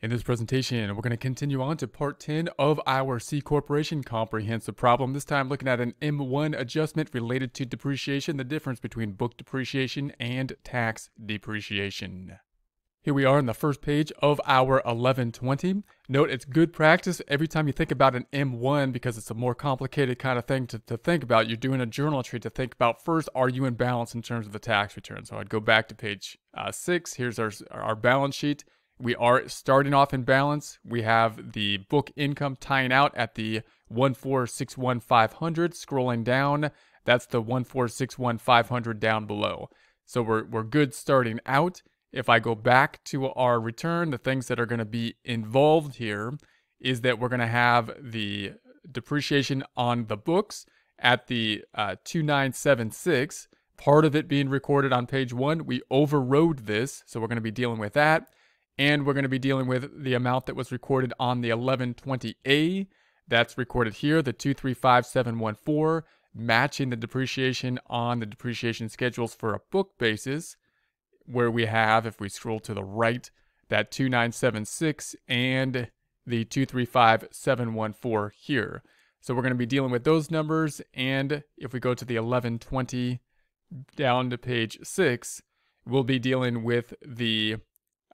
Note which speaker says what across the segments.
Speaker 1: In this presentation, we're going to continue on to part 10 of our C Corporation comprehensive problem, this time looking at an M1 adjustment related to depreciation, the difference between book depreciation and tax depreciation. Here we are on the first page of our 1120. Note it's good practice every time you think about an M1 because it's a more complicated kind of thing to, to think about. You're doing a journal entry to think about first, are you in balance in terms of the tax return? So I'd go back to page uh, 6. Here's our, our balance sheet. We are starting off in balance. We have the book income tying out at the 1461500. Scrolling down, that's the 1461500 down below. So we're, we're good starting out. If I go back to our return, the things that are going to be involved here is that we're going to have the depreciation on the books at the uh, 2976, part of it being recorded on page one. We overrode this, so we're going to be dealing with that and we're going to be dealing with the amount that was recorded on the 1120A. That's recorded here, the 235714, matching the depreciation on the depreciation schedules for a book basis, where we have, if we scroll to the right, that 2976 and the 235714 here. So we're going to be dealing with those numbers, and if we go to the 1120 down to page 6, we'll be dealing with the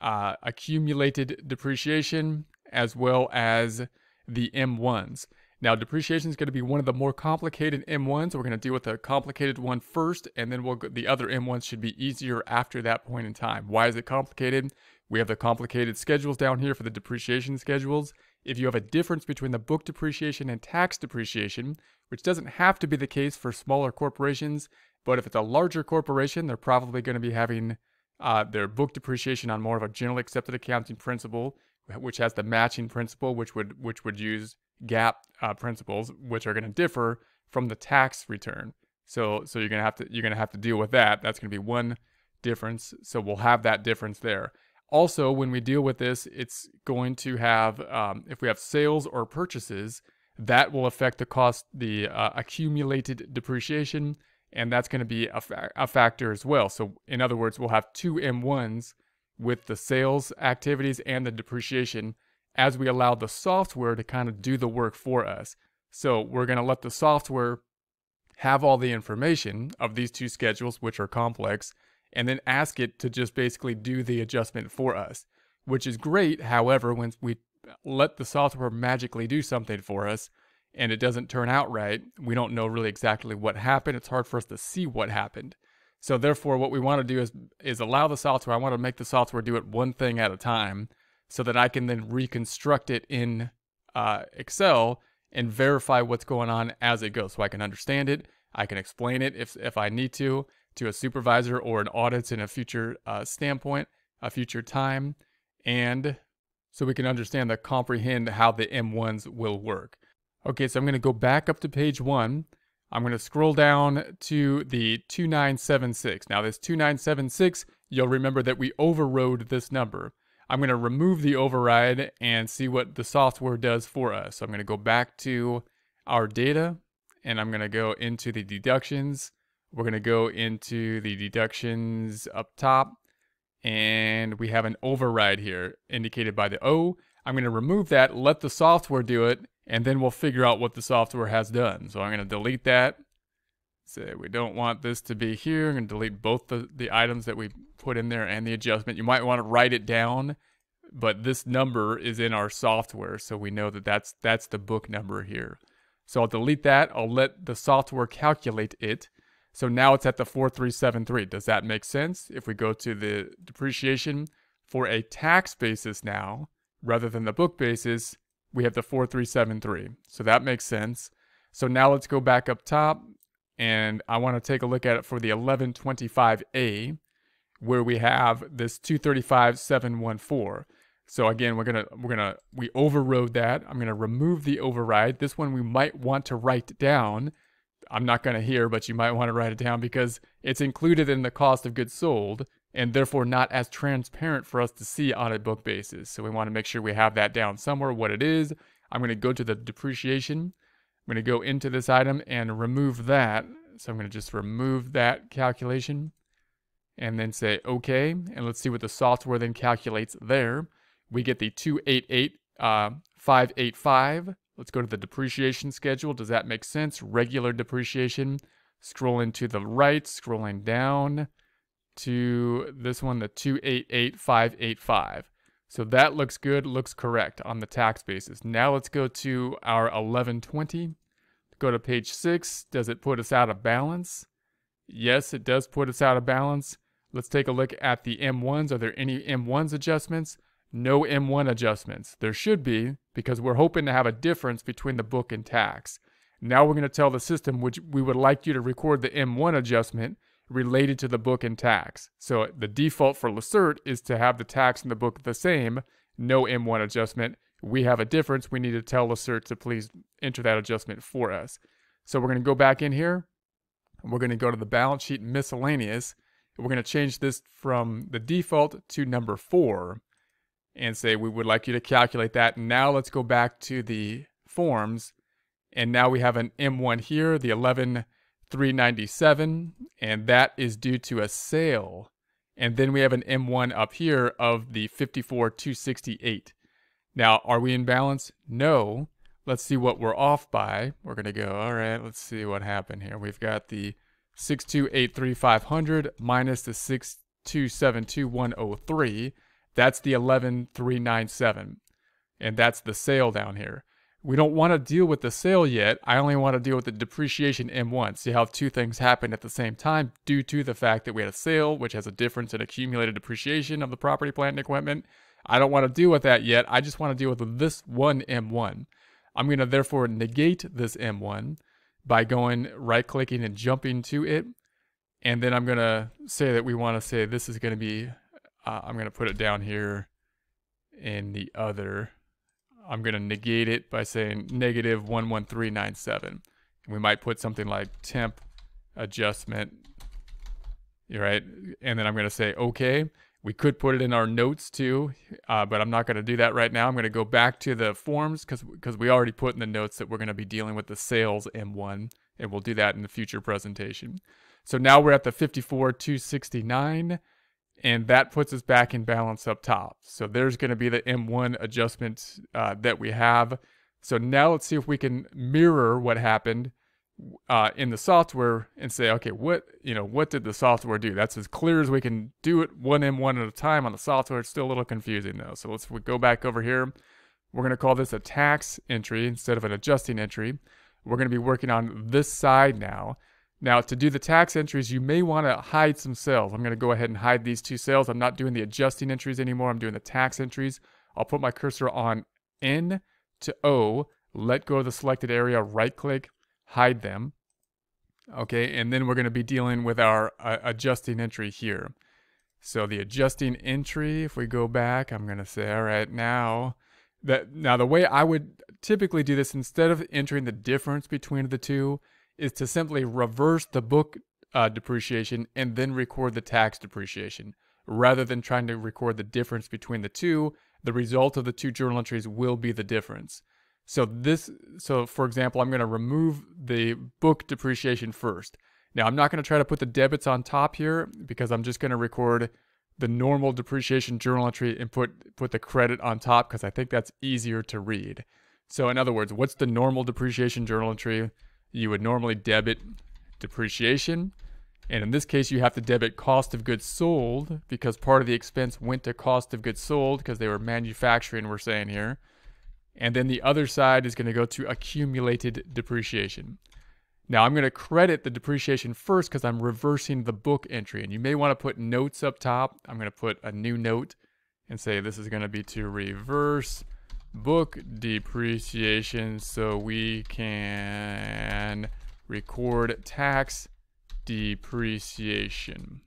Speaker 1: uh, accumulated depreciation as well as the M1s. Now, depreciation is going to be one of the more complicated M1s. So we're going to deal with the complicated one first, and then we'll the other M1s should be easier after that point in time. Why is it complicated? We have the complicated schedules down here for the depreciation schedules. If you have a difference between the book depreciation and tax depreciation, which doesn't have to be the case for smaller corporations, but if it's a larger corporation, they're probably going to be having uh, their book depreciation on more of a generally accepted accounting principle, which has the matching principle, which would which would use GAAP uh, principles, which are going to differ from the tax return. So so you're gonna have to you're gonna have to deal with that. That's going to be one difference. So we'll have that difference there. Also, when we deal with this, it's going to have um, if we have sales or purchases, that will affect the cost, the uh, accumulated depreciation and that's going to be a, fa- a factor as well. So, in other words, we'll have two M1s with the sales activities and the depreciation as we allow the software to kind of do the work for us. So, we're going to let the software have all the information of these two schedules, which are complex, and then ask it to just basically do the adjustment for us, which is great. However, when we let the software magically do something for us, and it doesn't turn out right, we don't know really exactly what happened. It's hard for us to see what happened. So therefore, what we want to do is is allow the software. I want to make the software do it one thing at a time, so that I can then reconstruct it in uh, Excel and verify what's going on as it goes, so I can understand it. I can explain it if if I need to to a supervisor or an audit in a future uh, standpoint, a future time, and so we can understand the comprehend how the M1s will work. Okay, so I'm going to go back up to page one. I'm going to scroll down to the 2976. Now, this 2976, you'll remember that we overrode this number. I'm going to remove the override and see what the software does for us. So I'm going to go back to our data and I'm going to go into the deductions. We're going to go into the deductions up top and we have an override here indicated by the O. I'm going to remove that, let the software do it, and then we'll figure out what the software has done. So I'm going to delete that. Say we don't want this to be here. I'm going to delete both the, the items that we put in there and the adjustment. You might want to write it down, but this number is in our software, so we know that that's, that's the book number here. So I'll delete that. I'll let the software calculate it. So now it's at the 4373. Does that make sense? If we go to the depreciation for a tax basis now, rather than the book basis, we have the 4373. So that makes sense. So now let's go back up top and I want to take a look at it for the 1125A where we have this 235714. So again, we're going to we're going to we overrode that. I'm going to remove the override. This one we might want to write down. I'm not going to here, but you might want to write it down because it's included in the cost of goods sold and therefore not as transparent for us to see on a book basis. So we want to make sure we have that down somewhere, what it is. I'm going to go to the depreciation. I'm going to go into this item and remove that. So I'm going to just remove that calculation and then say OK. And let's see what the software then calculates there. we get the 288585. Uh, Let's go to the depreciation schedule. Does that make sense? Regular depreciation. Scrolling to the right, scrolling down to this one, the 288585. So that looks good, looks correct on the tax basis. Now let's go to our 1120. Go to page 6. Does it put us out of balance? Yes, it does put us out of balance. Let's take a look at the M1s. Are there any M1s adjustments? No M1 adjustments. There should be because we're hoping to have a difference between the book and tax. Now we're going to tell the system which we would like you to record the M1 adjustment related to the book and tax. So the default for Lacerte is to have the tax and the book the same, no M1 adjustment. We have a difference. We need to tell Lacerte to please enter that adjustment for us. So we're going to go back in here. We're going to go to the balance sheet miscellaneous. We're going to change this from the default to number four and say we would like you to calculate that. Now let's go back to the forms. And now we have an M1 here, the 11 397 and that is due to a sale. And then we have an M1 up here of the 54 268. Now, are we in balance? No. Let's see what we're off by. We're going to go, all right, let's see what happened here. We've got the 6283500 minus the 6272103. That's the 11397. And that's the sale down here. We don't want to deal with the sale yet. I only want to deal with the depreciation M1. See how two things happen at the same time due to the fact that we had a sale, which has a difference in accumulated depreciation of the property, plant, and equipment. I don't want to deal with that yet. I just want to deal with this one M1. I'm going to therefore negate this M1 by going right clicking and jumping to it. And then I'm going to say that we want to say this is going to be, uh, I'm going to put it down here in the other I'm going to negate it by saying negative 11397. We might put something like temp adjustment, right? And then I'm going to say okay. We could put it in our notes too, uh, but I'm not going to do that right now. I'm going to go back to the forms because we already put in the notes that we're going to be dealing with the sales M1, and we'll do that in the future presentation. So now we're at the 54 269 and that puts us back in balance up top. So there's going to be the M1 adjustment uh, that we have. So now let's see if we can mirror what happened uh, in the software and say, okay, what you know, what did the software do? That's as clear as we can do it one M1 at a time on the software. It's still a little confusing though. So let's go back over here. We're going to call this a tax entry instead of an adjusting entry. We're going to be working on this side now. Now, to do the tax entries, you may want to hide some cells. I'm going to go ahead and hide these two cells. I'm not doing the adjusting entries anymore. I'm doing the tax entries. I'll put my cursor on N to O, let go of the selected area, right click, hide them. Okay, and then we're going to be dealing with our uh, adjusting entry here. So the adjusting entry, if we go back, I'm going to say, all right, now that now the way I would typically do this, instead of entering the difference between the two, is to simply reverse the book uh, depreciation and then record the tax depreciation. Rather than trying to record the difference between the two, the result of the two journal entries will be the difference. So this, so for example, I'm going to remove the book depreciation first. Now I'm not going to try to put the debits on top here because I'm just going to record the normal depreciation journal entry and put put the credit on top because I think that's easier to read. So in other words, what's the normal depreciation journal entry? You would normally debit depreciation. And in this case, you have to debit cost of goods sold because part of the expense went to cost of goods sold because they were manufacturing, we're saying here. And then the other side is going to go to accumulated depreciation. Now I'm going to credit the depreciation first because I'm reversing the book entry. And you may want to put notes up top. I'm going to put a new note and say this is going to be to reverse book depreciation so we can record tax depreciation.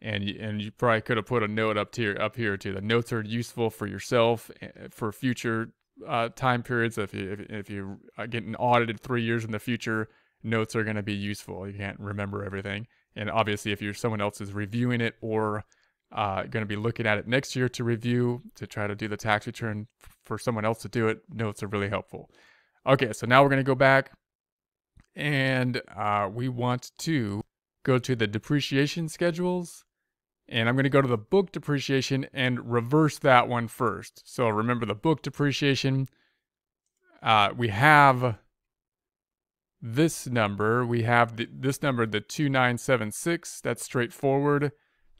Speaker 1: And and you probably could have put a note up here up here too. The notes are useful for yourself eh, for future uh, time periods. If you if, if you are getting audited three years in the future, notes are going to be useful. You can't remember everything, and obviously if you're someone else is reviewing it or uh, going to be looking at it next year to review to try to do the tax return for someone else to do it. Notes are really helpful. Okay, so now we're going to go back and uh, we want to go to the depreciation schedules And I'm going to go to the book depreciation and reverse that one first. So remember the book depreciation, uh, we have this number. We have the, this number, the 2976. That's straightforward.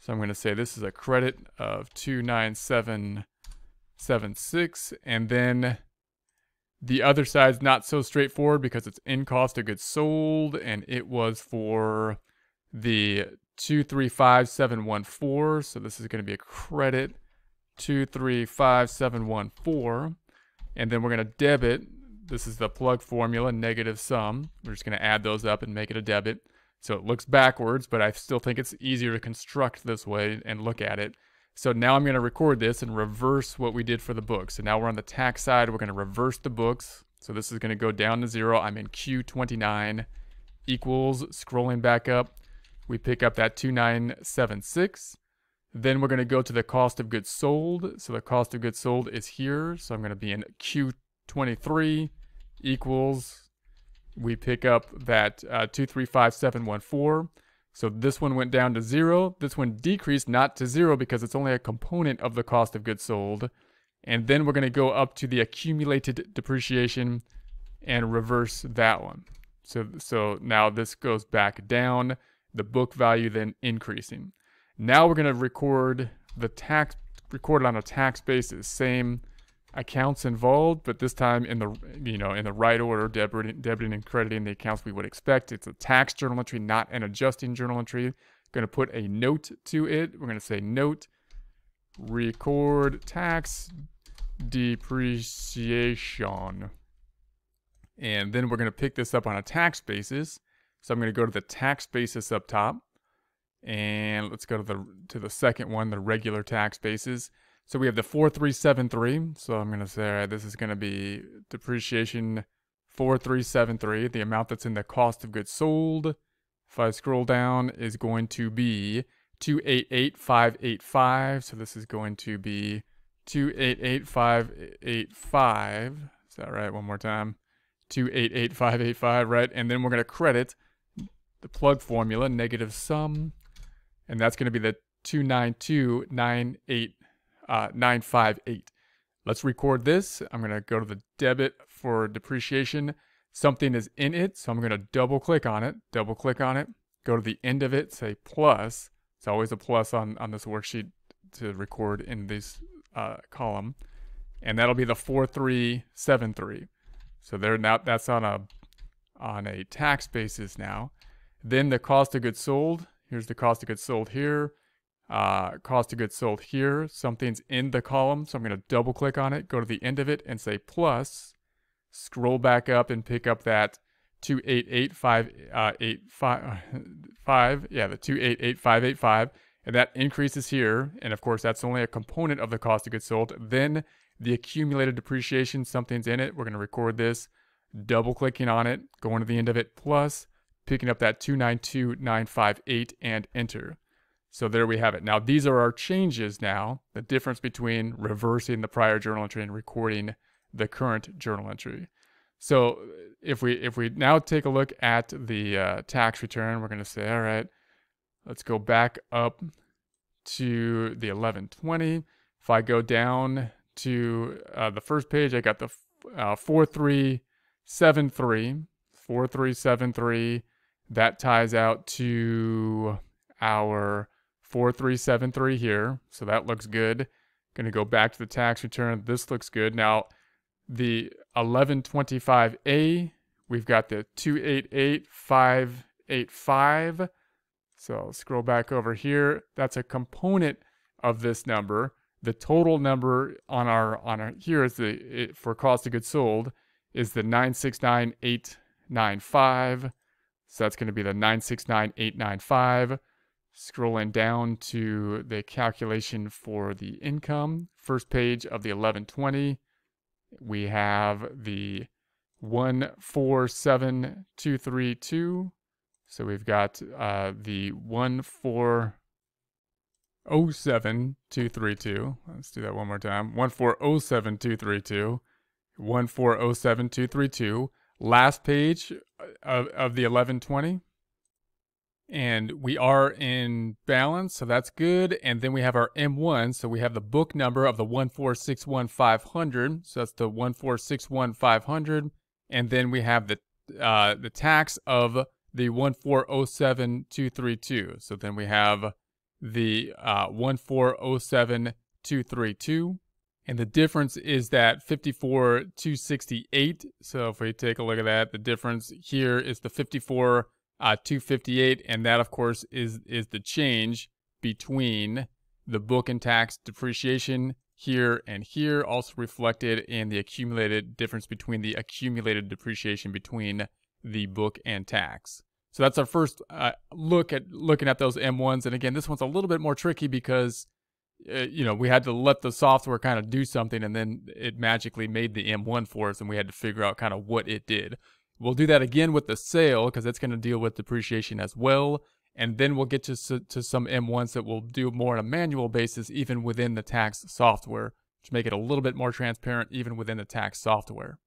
Speaker 1: So I'm going to say this is a credit of 29776. And then the other side's not so straightforward because it's in cost of goods sold. And it was for the 235714. So this is going to be a credit 235714. And then we're going to debit. This is the plug formula, negative sum. We're just going to add those up and make it a debit. So it looks backwards, but I still think it's easier to construct this way and look at it. So now I'm going to record this and reverse what we did for the book. So now we're on the tax side. We're going to reverse the books. So this is going to go down to zero. I'm in Q29 equals, scrolling back up, we pick up that 2976. Then we're going to go to the cost of goods sold. So the cost of goods sold is here. So I'm going to be in Q23 equals, we pick up that uh, 235714. So this one went down to zero. This one decreased not to zero because it's only a component of the cost of goods sold. And then we're going to go up to the accumulated depreciation and reverse that one. So, so now this goes back down, the book value then increasing. Now we're going to record the tax, record it on a tax basis. Same accounts involved, but this time in the you know in the right order, debiting, debiting and crediting the accounts we would expect. It's a tax journal entry, not an adjusting journal entry. Going to put a note to it. We're going to say note record tax depreciation. And then we're going to pick this up on a tax basis. So I'm going to go to the tax basis up top. And let's go to the to the second one, the regular tax basis. So we have the 4373. So I'm going to say, all right, this is going to be depreciation 4373. The amount that's in the cost of goods sold, if I scroll down, is going to be 288585. So this is going to be 288585. Is that right? One more time. 288585, right? And then we're going to credit the plug formula, negative sum, and that's going to be the 29298 uh, 958. Let's record this. I'm going to go to the debit for depreciation. Something is in it, so I'm going to double click on it, double click on it, go to the end of it, say plus. It's always a plus on, on this worksheet to record in this uh, column. And that'll be the 4373. So there now that's on a on a tax basis now. Then the cost of goods sold. Here's the cost of goods sold here uh, cost of goods sold here. Something's in the column, so I'm going to double click on it, go to the end of it and say plus, scroll back up and pick up that 288585, uh, yeah, the 288585, and that increases here. And of course, that's only a component of the cost of goods sold. Then the accumulated depreciation, something's in it. We're going to record this, double clicking on it, going to the end of it, plus picking up that 292958 and enter. So there we have it. Now these are our changes now, the difference between reversing the prior journal entry and recording the current journal entry. So if we if we now take a look at the uh, tax return, we're going to say, all right, let's go back up to the 1120. If I go down to uh, the first page, I got the uh, 4373, 4373. That ties out to our 4373 here. So that looks good. Going to go back to the tax return. This looks good. Now, the 1125A, we've got the 288585. So I'll scroll back over here. That's a component of this number. The total number on our on our here is the it, for cost of goods sold is the 969895. So that's going to be the 969895. Scrolling down to the calculation for the income, first page of the 1120, we have the 147232. So we've got uh, the 1407232. Let's do that one more time. 1407232. 1407232. Last page of, of the 1120 and we are in balance, so that's good. And then we have our M1, so we have the book number of the 1461500, so that's the 1461500, and then we have the uh, the tax of the 1407232. So then we have the uh, 1407232. And the difference is that 54268. So if we take a look at that, the difference here is the 54 uh, 258, and that of course is is the change between the book and tax depreciation here and here, also reflected in the accumulated difference between the accumulated depreciation between the book and tax. So that's our first uh, look at looking at those M1s. And again, this one's a little bit more tricky because, uh, you know, we had to let the software kind of do something and then it magically made the M1 for us and we had to figure out kind of what it did. We'll do that again with the sale because it's going to deal with depreciation as well. And then we'll get to, to some M1s that we'll do more on a manual basis, even within the tax software, to make it a little bit more transparent, even within the tax software.